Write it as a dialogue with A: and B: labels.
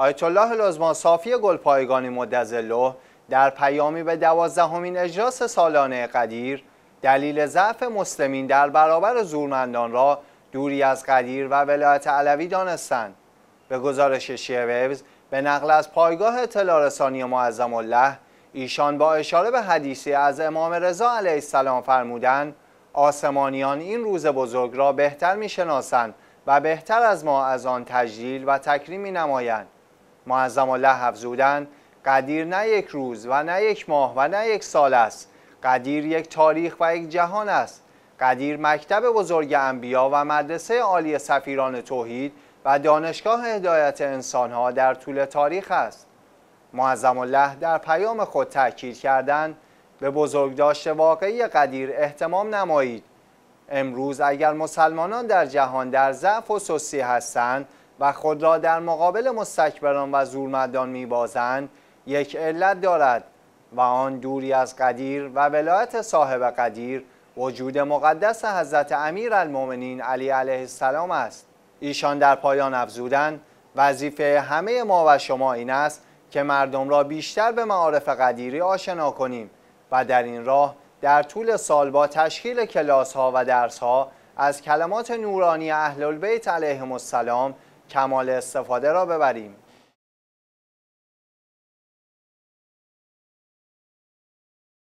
A: آیت الله لزمان صافی گلپایگانی مدظله در پیامی به دوازدهمین اجلاس سالانه قدیر دلیل ضعف مسلمین در برابر زورمندان را دوری از قدیر و ولایت علوی دانستند. به گزارش شیعه ویوز به نقل از پایگاه اطلاع رسانی معظم الله ایشان با اشاره به حدیثی از امام رضا علیه السلام فرمودند آسمانیان این روز بزرگ را بهتر می‌شناسند و بهتر از ما از آن تجلیل و تکریم می نمایند. معظم الله افزودند قدیر نه یک روز و نه یک ماه و نه یک سال است. قدیر یک تاریخ و یک جهان است. قدیر مکتب بزرگ انبیا و مدرسه عالی سفیران توحید و دانشگاه هدایت انسانها در طول تاریخ است. معظم الله در پیام خود تاکید کردند به بزرگداشت واقعی قدیر احتمام نمایید. امروز اگر مسلمانان در جهان در ضعف و سستی هستند و خود را در مقابل مستکبران و زورمندان میبازند یک علت دارد و آن دوری از قدیر و ولایت صاحب قدیر وجود مقدس حضرت امیر المومنین علی علیه السلام است. ایشان در پایان افزودند وظیفه همه ما و شما این است که مردم را بیشتر به معارف قدیری آشنا کنیم و در این راه در طول سال با تشکیل کلاس ها و درس ها از کلمات نورانی اهل البیت علیهم السلام کمال استفاده را ببریم.